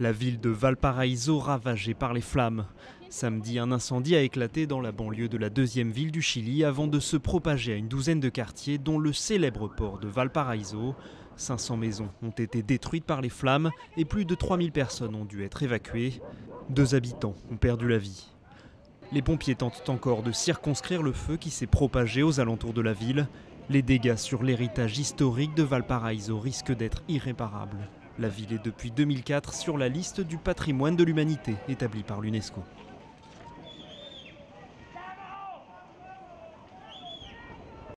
La ville de Valparaiso ravagée par les flammes. Samedi, un incendie a éclaté dans la banlieue de la deuxième ville du Chili avant de se propager à une douzaine de quartiers, dont le célèbre port de Valparaiso. 500 maisons ont été détruites par les flammes et plus de 3000 personnes ont dû être évacuées. Deux habitants ont perdu la vie. Les pompiers tentent encore de circonscrire le feu qui s'est propagé aux alentours de la ville. Les dégâts sur l'héritage historique de Valparaiso risquent d'être irréparables. La ville est depuis 2004 sur la liste du patrimoine de l'humanité établie par l'UNESCO.